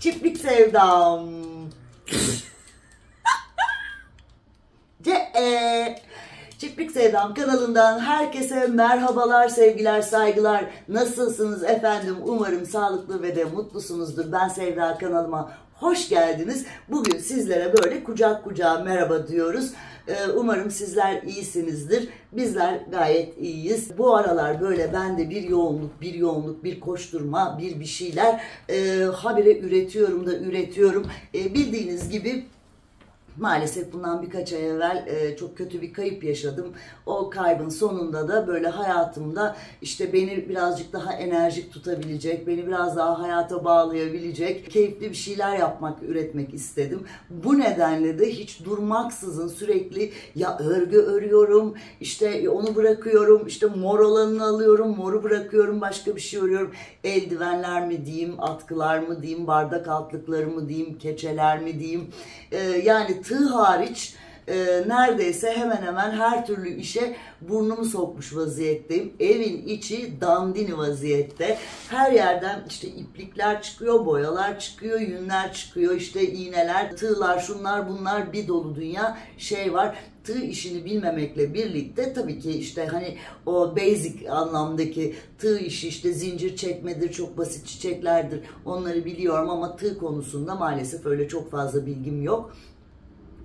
Çiftlik sevdam. Ce e. Çiftlik Sevdam kanalından herkese merhabalar, sevgiler, saygılar. Nasılsınız efendim? Umarım sağlıklı ve de mutlusunuzdur. Ben Sevda kanalıma hoş geldiniz. Bugün sizlere böyle kucak kucağa merhaba diyoruz. Ee, umarım sizler iyisinizdir. Bizler gayet iyiyiz. Bu aralar böyle bende bir yoğunluk, bir yoğunluk, bir koşturma, bir bir şeyler e, habire üretiyorum da üretiyorum. E, bildiğiniz gibi Maalesef bundan birkaç ay evvel e, çok kötü bir kayıp yaşadım. O kaybın sonunda da böyle hayatımda işte beni birazcık daha enerjik tutabilecek, beni biraz daha hayata bağlayabilecek, keyifli bir şeyler yapmak, üretmek istedim. Bu nedenle de hiç durmaksızın sürekli ya örgü örüyorum, işte onu bırakıyorum, işte mor olanını alıyorum, moru bırakıyorum, başka bir şey örüyorum. Eldivenler mi diyeyim, atkılar mı diyeyim, bardak altlıkları mı diyeyim, keçeler mi diyeyim. E, yani tığ hariç e, neredeyse hemen hemen her türlü işe burnumu sokmuş vaziyetteyim. Evin içi dandini vaziyette. Her yerden işte iplikler çıkıyor, boyalar çıkıyor, yünler çıkıyor, işte iğneler, tığlar, şunlar bunlar bir dolu dünya şey var tığ işini bilmemekle birlikte tabii ki işte hani o basic anlamdaki tığ işi işte zincir çekmedir, çok basit çiçeklerdir onları biliyorum ama tığ konusunda maalesef öyle çok fazla bilgim yok.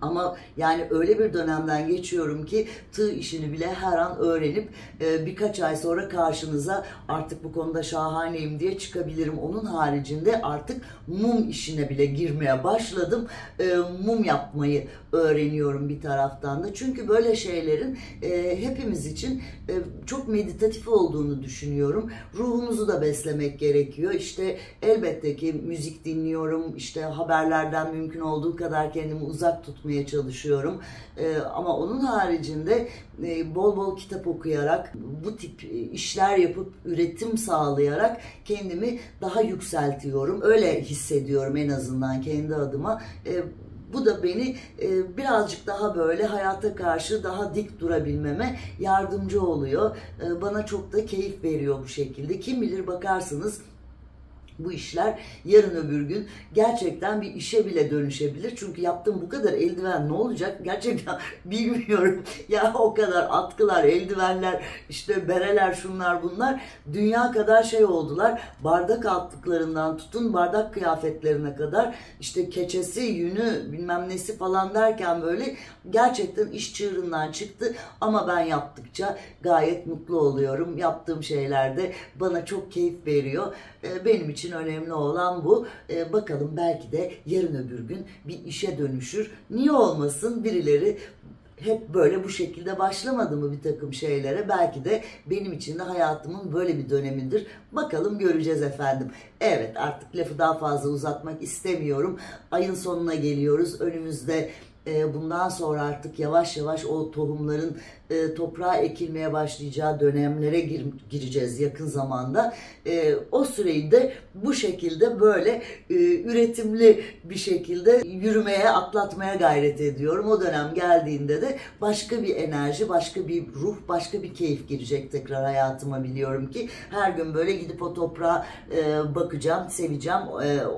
Ama yani öyle bir dönemden geçiyorum ki tığ işini bile her an öğrenip e, birkaç ay sonra karşınıza artık bu konuda şahaneyim diye çıkabilirim. Onun haricinde artık mum işine bile girmeye başladım. E, mum yapmayı öğreniyorum bir taraftan da. Çünkü böyle şeylerin e, hepimiz için çok meditatif olduğunu düşünüyorum. Ruhumuzu da beslemek gerekiyor. İşte elbette ki müzik dinliyorum. İşte haberlerden mümkün olduğu kadar kendimi uzak tutmaya çalışıyorum. E, ama onun haricinde e, bol bol kitap okuyarak, bu tip işler yapıp üretim sağlayarak kendimi daha yükseltiyorum. Öyle hissediyorum en azından kendi adıma. E, bu da beni e, birazcık daha böyle hayata karşı daha dik durabilmeme yardımcı oluyor. E, bana çok da keyif veriyor bu şekilde. Kim bilir bakarsınız bu işler yarın öbür gün gerçekten bir işe bile dönüşebilir. Çünkü yaptığım bu kadar eldiven ne olacak gerçekten bilmiyorum. ya o kadar atkılar, eldivenler, işte bereler, şunlar bunlar dünya kadar şey oldular. Bardak altlıklarından tutun bardak kıyafetlerine kadar işte keçesi, yünü bilmem nesi falan derken böyle gerçekten iş çığırından çıktı. Ama ben yaptıkça gayet mutlu oluyorum. Yaptığım şeylerde bana çok keyif veriyor. Ee, benim için önemli olan bu. Ee, bakalım belki de yarın öbür gün bir işe dönüşür. Niye olmasın birileri hep böyle bu şekilde başlamadı mı bir takım şeylere? Belki de benim için de hayatımın böyle bir dönemidir. Bakalım göreceğiz efendim. Evet artık lafı daha fazla uzatmak istemiyorum. Ayın sonuna geliyoruz. Önümüzde e, bundan sonra artık yavaş yavaş o tohumların e, toprağa ekilmeye başlayacağı dönemlere gir, gireceğiz yakın zamanda. E, o süreyi de bu şekilde böyle üretimli bir şekilde yürümeye, atlatmaya gayret ediyorum. O dönem geldiğinde de başka bir enerji, başka bir ruh, başka bir keyif girecek tekrar hayatıma biliyorum ki. Her gün böyle gidip o toprağa bakacağım, seveceğim.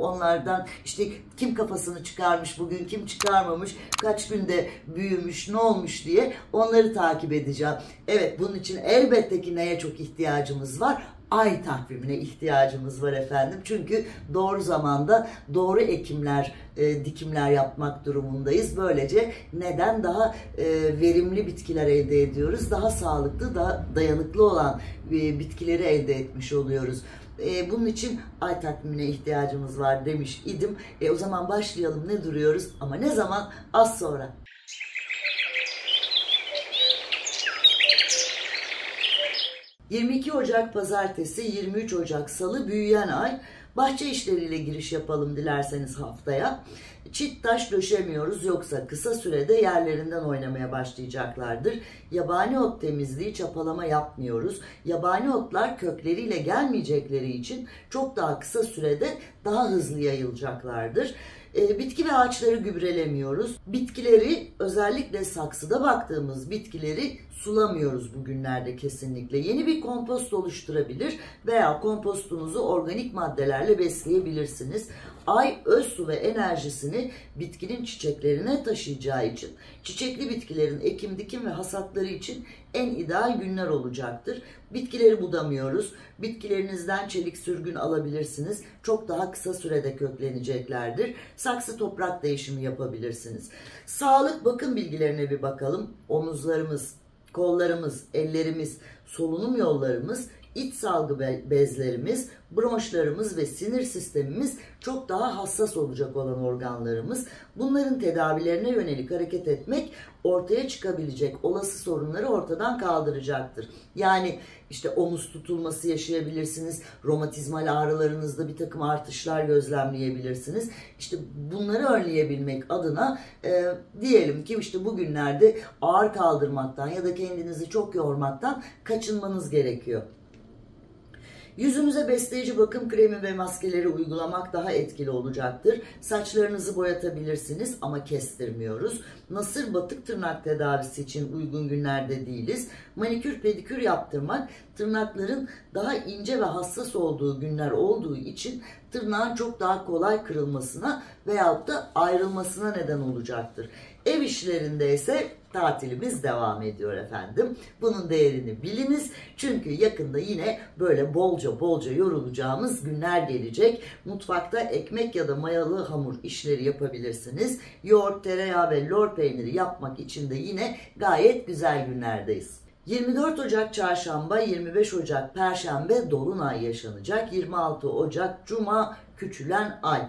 Onlardan işte kim kafasını çıkarmış bugün, kim çıkarmamış, kaç günde büyümüş, ne olmuş diye onları takip edeceğim. Evet bunun için elbette ki neye çok ihtiyacımız var? ay takvimine ihtiyacımız var efendim. Çünkü doğru zamanda doğru ekimler, e, dikimler yapmak durumundayız. Böylece neden daha e, verimli bitkiler elde ediyoruz? Daha sağlıklı, daha dayanıklı olan e, bitkileri elde etmiş oluyoruz. E, bunun için ay takvimine ihtiyacımız var demiş idim. E, o zaman başlayalım ne duruyoruz? Ama ne zaman? Az sonra. 22 Ocak Pazartesi, 23 Ocak Salı büyüyen ay. Bahçe işleriyle giriş yapalım dilerseniz haftaya. Çit taş döşemiyoruz yoksa kısa sürede yerlerinden oynamaya başlayacaklardır. Yabani ot temizliği çapalama yapmıyoruz. Yabani otlar kökleriyle gelmeyecekleri için çok daha kısa sürede daha hızlı yayılacaklardır. E, bitki ve ağaçları gübrelemiyoruz. Bitkileri özellikle saksıda baktığımız bitkileri sulamıyoruz bugünlerde kesinlikle. Yeni bir kompost oluşturabilir veya kompostunuzu organik maddelerle besleyebilirsiniz. Ay öz su ve enerjisini bitkinin çiçeklerine taşıyacağı için çiçekli bitkilerin ekim dikim ve hasatları için en ideal günler olacaktır. Bitkileri budamıyoruz. Bitkilerinizden çelik sürgün alabilirsiniz. Çok daha kısa sürede kökleneceklerdir. Saksı toprak değişimi yapabilirsiniz. Sağlık bakım bilgilerine bir bakalım. Omuzlarımız, kollarımız, ellerimiz, solunum yollarımız, iç salgı bezlerimiz, bronşlarımız ve sinir sistemimiz çok daha hassas olacak olan organlarımız. Bunların tedavilerine yönelik hareket etmek ortaya çıkabilecek olası sorunları ortadan kaldıracaktır. Yani işte omuz tutulması yaşayabilirsiniz, romatizmal ağrılarınızda bir takım artışlar gözlemleyebilirsiniz. İşte bunları önleyebilmek adına e, diyelim ki işte bugünlerde ağır kaldırmaktan ya da kendinizi çok yormaktan kaçınmanız gerekiyor. Yüzünüze besleyici bakım kremi ve maskeleri uygulamak daha etkili olacaktır. Saçlarınızı boyatabilirsiniz ama kestirmiyoruz. Nasır batık tırnak tedavisi için uygun günlerde değiliz. Manikür pedikür yaptırmak tırnakların daha ince ve hassas olduğu günler olduğu için tırnağın çok daha kolay kırılmasına veyahut da ayrılmasına neden olacaktır. Ev işlerinde ise tatilimiz devam ediyor efendim. Bunun değerini biliniz. Çünkü yakında yine böyle bolca bolca yorulacağımız günler gelecek. Mutfakta ekmek ya da mayalı hamur işleri yapabilirsiniz. Yoğurt, tereyağı ve lor peyniri yapmak için de yine gayet güzel günlerdeyiz. 24 Ocak çarşamba, 25 Ocak perşembe dolunay yaşanacak. 26 Ocak cuma küçülen ay.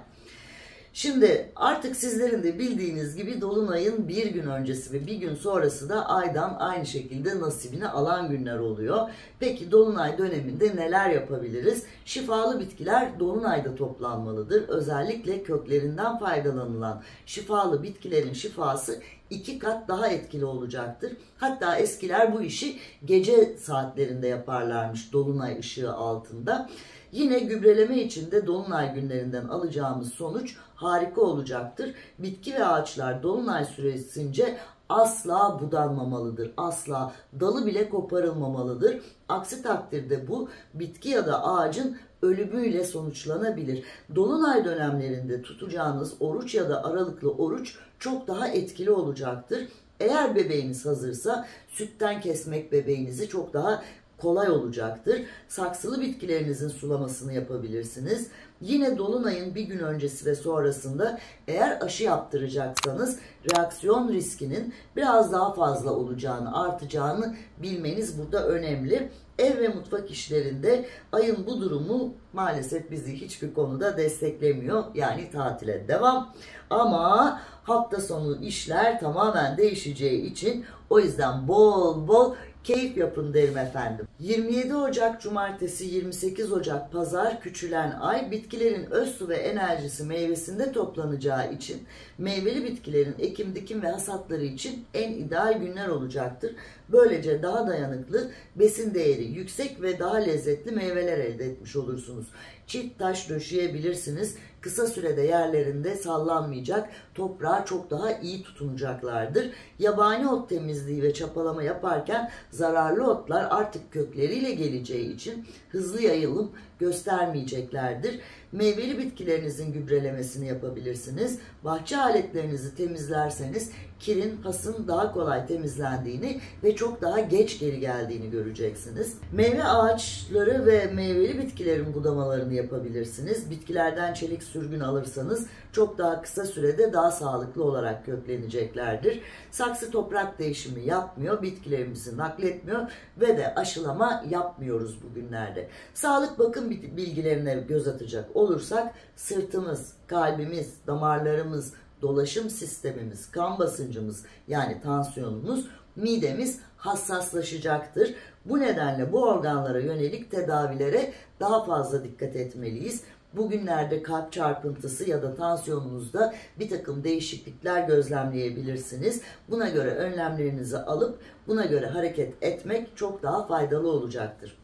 Şimdi artık sizlerin de bildiğiniz gibi Dolunay'ın bir gün öncesi ve bir gün sonrası da aydan aynı şekilde nasibini alan günler oluyor. Peki Dolunay döneminde neler yapabiliriz? Şifalı bitkiler Dolunay'da toplanmalıdır. Özellikle köklerinden faydalanılan şifalı bitkilerin şifası iki kat daha etkili olacaktır. Hatta eskiler bu işi gece saatlerinde yaparlarmış Dolunay ışığı altında. Yine gübreleme için de dolunay günlerinden alacağımız sonuç harika olacaktır. Bitki ve ağaçlar dolunay süresince asla budanmamalıdır. Asla dalı bile koparılmamalıdır. Aksi takdirde bu bitki ya da ağacın ölümüyle sonuçlanabilir. Dolunay dönemlerinde tutacağınız oruç ya da aralıklı oruç çok daha etkili olacaktır. Eğer bebeğiniz hazırsa sütten kesmek bebeğinizi çok daha kolay olacaktır. Saksılı bitkilerinizin sulamasını yapabilirsiniz. Yine dolunayın bir gün öncesi ve sonrasında eğer aşı yaptıracaksanız reaksiyon riskinin biraz daha fazla olacağını, artacağını bilmeniz burada önemli. Ev ve mutfak işlerinde ayın bu durumu maalesef bizi hiçbir konuda desteklemiyor. Yani tatile devam. Ama hafta sonu işler tamamen değişeceği için o yüzden bol bol keyif yapın derim efendim. 27 Ocak Cumartesi 28 Ocak Pazar küçülen ay bitkilerin öz su ve enerjisi meyvesinde toplanacağı için meyveli bitkilerin ekim dikim ve hasatları için en ideal günler olacaktır. Böylece daha dayanıklı, besin değeri yüksek ve daha lezzetli meyveler elde etmiş olursunuz. Çift taş döşeyebilirsiniz. Kısa sürede yerlerinde sallanmayacak, toprağa çok daha iyi tutunacaklardır. Yabani ot temizliği ve çapalama yaparken zararlı otlar artık kökleriyle geleceği için hızlı yayılım göstermeyeceklerdir. Meyveli bitkilerinizin gübrelemesini yapabilirsiniz. Bahçe aletlerinizi temizlerseniz kirin, pasın daha kolay temizlendiğini ve çok daha geç geri geldiğini göreceksiniz. Meyve ağaçları ve meyveli bitkilerin budamalarını yapabilirsiniz. Bitkilerden çelik sürgün alırsanız çok daha kısa sürede daha sağlıklı olarak kökleneceklerdir. Saksı toprak değişimi yapmıyor, bitkilerimizi nakletmiyor ve de aşılama yapmıyoruz bugünlerde. Sağlık bakım bilgilerine göz atacak olursak sırtımız, kalbimiz, damarlarımız, dolaşım sistemimiz, kan basıncımız yani tansiyonumuz, midemiz hassaslaşacaktır. Bu nedenle bu organlara yönelik tedavilere daha fazla dikkat etmeliyiz. Bugünlerde kalp çarpıntısı ya da tansiyonunuzda bir takım değişiklikler gözlemleyebilirsiniz. Buna göre önlemlerinizi alıp buna göre hareket etmek çok daha faydalı olacaktır.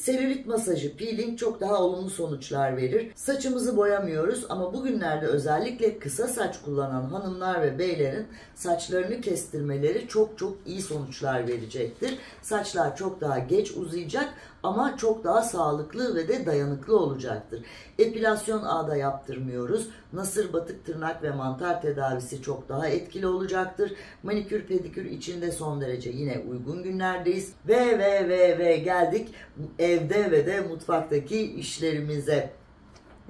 Selülit masajı, peeling çok daha olumlu sonuçlar verir. Saçımızı boyamıyoruz ama bugünlerde özellikle kısa saç kullanan hanımlar ve beylerin saçlarını kestirmeleri çok çok iyi sonuçlar verecektir. Saçlar çok daha geç uzayacak ama çok daha sağlıklı ve de dayanıklı olacaktır. Epilasyon ağda yaptırmıyoruz. Nasır, batık tırnak ve mantar tedavisi çok daha etkili olacaktır. Manikür, pedikür içinde son derece yine uygun günlerdeyiz. Ve ve ve ve geldik evde ve de mutfaktaki işlerimize.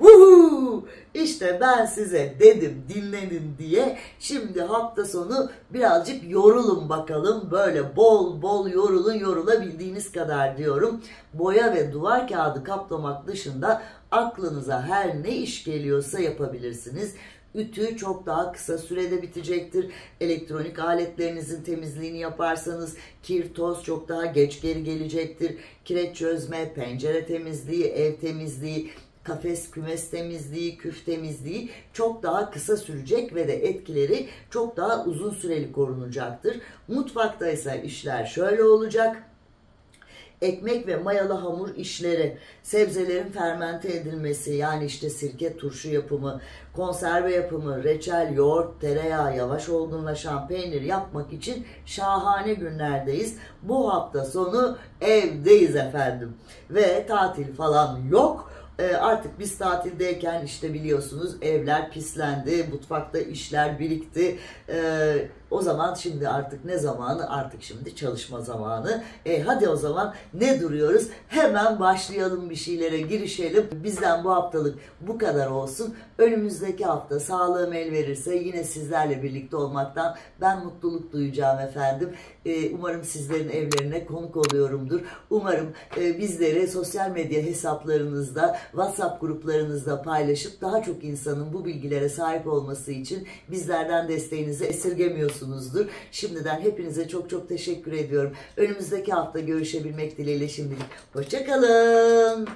Vuhu! İşte ben size dedim dinlenin diye şimdi hafta sonu birazcık yorulun bakalım. Böyle bol bol yorulun yorulabildiğiniz kadar diyorum. Boya ve duvar kağıdı kaplamak dışında aklınıza her ne iş geliyorsa yapabilirsiniz. Ütü çok daha kısa sürede bitecektir. Elektronik aletlerinizin temizliğini yaparsanız kir, toz çok daha geç geri gelecektir. Kireç çözme, pencere temizliği, ev temizliği, kafes kümes temizliği, küf temizliği çok daha kısa sürecek ve de etkileri çok daha uzun süreli korunacaktır. Mutfakta ise işler şöyle olacak ekmek ve mayalı hamur işleri, sebzelerin fermente edilmesi yani işte sirke turşu yapımı, konserve yapımı, reçel, yoğurt, tereyağı, yavaş olgunlaşan peynir yapmak için şahane günlerdeyiz. Bu hafta sonu evdeyiz efendim ve tatil falan yok. Ee, artık biz tatildeyken işte biliyorsunuz evler pislendi, mutfakta işler birikti. Ee, o zaman şimdi artık ne zamanı? Artık şimdi çalışma zamanı. E hadi o zaman ne duruyoruz? Hemen başlayalım bir şeylere girişelim. Bizden bu haftalık bu kadar olsun. Önümüzdeki hafta sağlığım el verirse yine sizlerle birlikte olmaktan ben mutluluk duyacağım efendim. E, umarım sizlerin evlerine konuk oluyorumdur. Umarım e, bizleri sosyal medya hesaplarınızda, WhatsApp gruplarınızda paylaşıp daha çok insanın bu bilgilere sahip olması için bizlerden desteğinizi esirgemiyorsunuz olmuşsunuzdur. Şimdiden hepinize çok çok teşekkür ediyorum. Önümüzdeki hafta görüşebilmek dileğiyle şimdilik. Hoşçakalın.